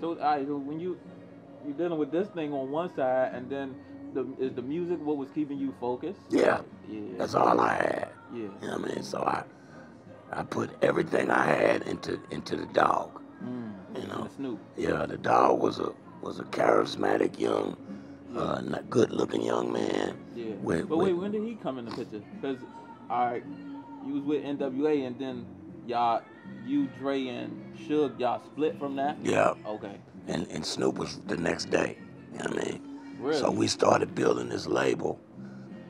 So, all right, so when you you're dealing with this thing on one side, and then the is the music what was keeping you focused? Yeah, Yeah. that's all I had. Yeah. You know what I mean? So I I put everything I had into into the dog. Mm. You know. The Snoop. Yeah, the dog was a was a charismatic young, uh, not good looking young man. Yeah. With- but wait, with- when did he come in the picture? Because, right, you was with NWA, and then y'all, you, Dre, and Suge, y'all split from that. Yeah, Okay. and and Snoop was the next day. You know what I mean? Really? So we started building this label,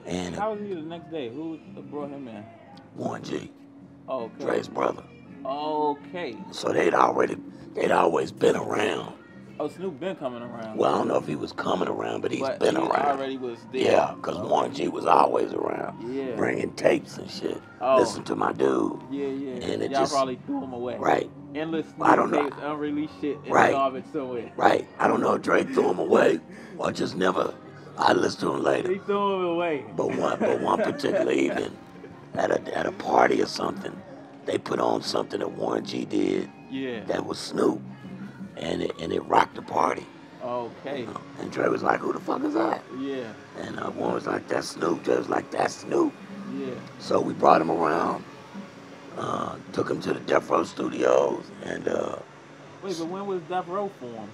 and How was he the next day? Who brought him in? Warren G, Oh, okay. Dre's brother. Okay. So they'd already they'd always been around. Oh, Snoop been coming around. Well, I don't know if he was coming around, but he's but been he around. already was there. Yeah, because Warren G was always around, Yeah. bringing tapes and shit. Oh. Listen to my dude. Yeah, yeah. And it Y'all just- probably threw him away. Right, Endless Snoop I don't know. tapes, unreleased shit in Right. the garbage somewhere. right. I don't know if Dre threw him away or just never. I listened to him later. He threw him away. But one, but one particular evening, at a at a party or something, they put on something that Warren G did Yeah. that was Snoop, and it and it rocked the party. Okay. you know. And Dre was like, "Who the fuck is that?" Yeah. And uh, Warren was like, "That's Snoop." Dre was like, "That's Snoop." Yeah. So we brought him around, uh, took him to the Death Row Studios, and uh, Wait, but when was Death Row formed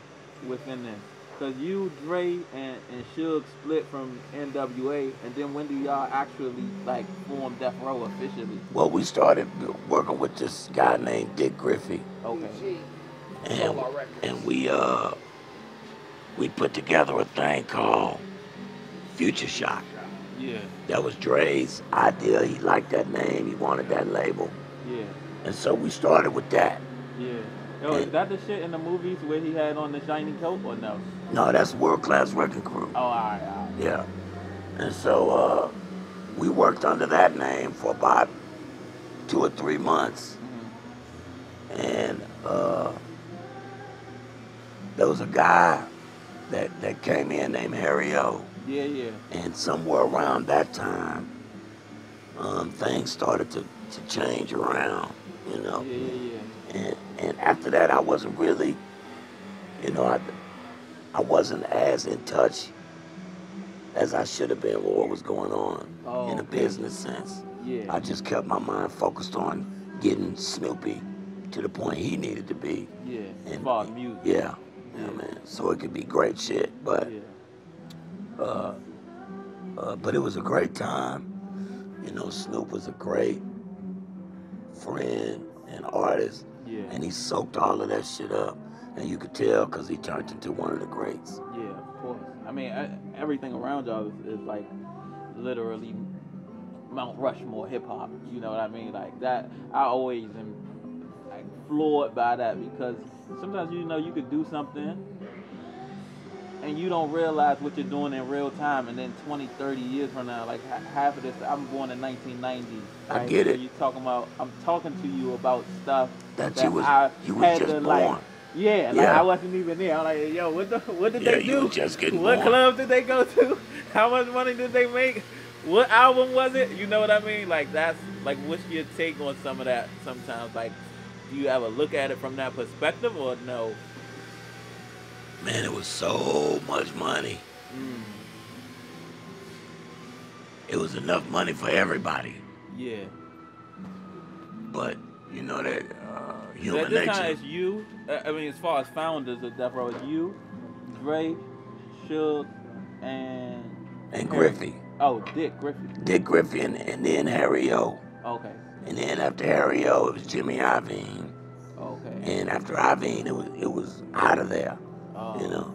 within this? Because you, Dre, and, and Suge split from NWA, and then when do y'all actually like form Death Row officially? well, we started working with this guy named Dick Griffey. Okay. And and we uh we put together a thing called Future Shock. Yeah. That was Dre's idea. He liked that name. He wanted that label, Yeah. and so we started with that. Yeah. Yo, is that the shit in the movies where he had on the shiny coat or no? No, that's World Class Wrecking Crew. Oh, alright, alright. Yeah, and so uh, we worked under that name for about two or three months, Mhm. and uh, there was a guy that that came in named Harry O. Yeah, yeah. And somewhere around that time, um, things started to, to change around, you know. Yeah, yeah, yeah. And, and after that, I wasn't really, you know, I, I wasn't as in touch as I should have been with what was going on Oh, in a business sense. Yeah. I just kept my mind focused on getting Snoopy to the point he needed to be. yeah. And, music. yeah. So it could be great shit, but. Yeah. Uh, uh, but it was a great time. You know, Snoop was a great friend and artist, Yeah. and he soaked all of that shit up. And you could tell because he turned into one of the greats. Yeah, of course. I mean, I, everything around y'all is, is like literally Mount Rushmore hip hop. You know what I mean? Like that. I always am like floored by that because sometimes you know you could do something and you don't realize what you're doing in real time, and then 20, 30 years from now, like half of this. I'm born in 1990. I right? get So it. you talking about? I'm talking to you about stuff That that you was I you had just to born. like. Yeah, like Yeah. I wasn't even there. I'm like, yo, what the, what did Yeah, they you do? just getting what born. clubs did they go to? How much money did they make? What album was it? You know what I mean? Like that's like, what's your take on some of that? Sometimes, like, do you ever look at it from that perspective or no? Man, it was so much money. Mm, It was enough money for everybody. yeah. But you know that uh, human at this time, nature. it's you. uh, I mean, as far as founders of Death Row, it's you, Dre, Suge, and And Griffey. Oh, Dick Griffey. Dick Griffey and, and then Harry O. Okay. And then after Harry O, it was Jimmy Iovine. Okay. And after Iovine, it was it was out of there, Oh, you know.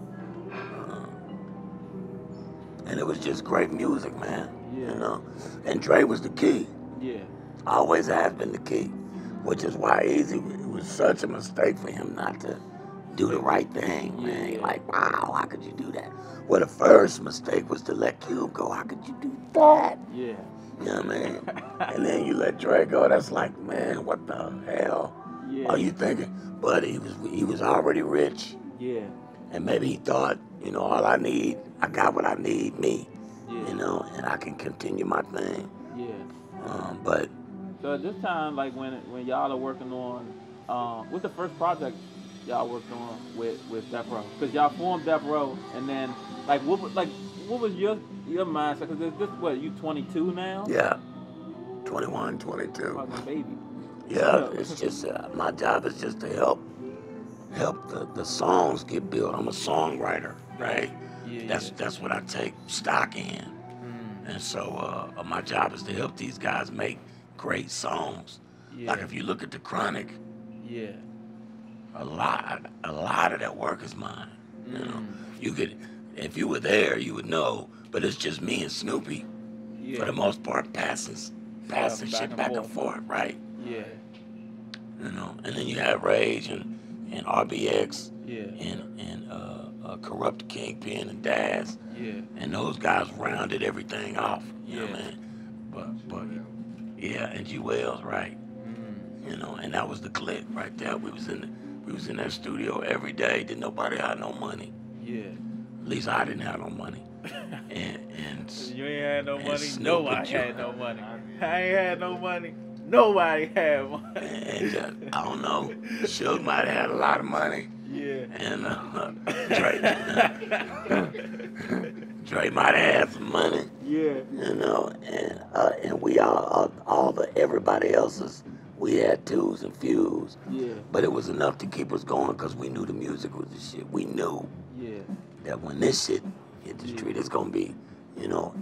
Uh, and it was just great music, man. Yeah. You know. And Dre was the key. Yeah. Always has been the key. Which is why Eazy it was such a mistake for him not to do the right thing, man. Yeah. Like, wow, how could you do that? Well, the first mistake was to let Cube go. How could you do that? Yeah. You know what I mean? and then you let Dre go. That's like, man, what the hell Yeah. are you thinking? But he was he was already rich, Yeah. And maybe he thought, you know, all I need, I got what I need, me, Yeah. you know, and I can continue my thing. Yeah. Um, but So at this time, like when when y'all are working on, um, what's the first project y'all worked on with with Death Row? Because y'all formed Death Row, and then like what was like what was your your mindset? Because this what you 22 now? Yeah. 21, 22. Fucking baby. Yeah, it's just uh, my job is just to help help the, the songs get built. I'm a songwriter, right? Yeah, That's yeah. that's what I take stock in. Mm, And so uh, my job is to help these guys make great songs. yeah. Like if you look at the Chronic, yeah. a lot a lot of that work is mine. Mm. You know, Mm, you could if you were there, you would know. But it's just me and Snoopy yeah. for the most part, passing passing shit back and forth. forth, right? Yeah. You know, and then you have Rage and and RBX Yeah. and and uh, uh, Kurupt Kingpin and Daz, Yeah. and those guys rounded everything off. You know what I Yeah. mean? But but yeah, and G Wells, right? Mm, You know, and that was the click right there. We was in the, we was in that studio every day. Didn't nobody had no money. yeah. At least I didn't have no money. And and You ain't had no money. Snoop Nobody put had no money. I ain't had no money. Nobody had uh, I don't know. Suge might have had a lot of money, Yeah. and uh, Dre, Dre might have had some money. yeah. you know, and uh, and we all, all all the everybody else's we had twos and fews, Yeah. but it was enough to keep us going because we knew the music was the shit. We knew Yeah. that when this shit hit the street, it's gonna be, you know,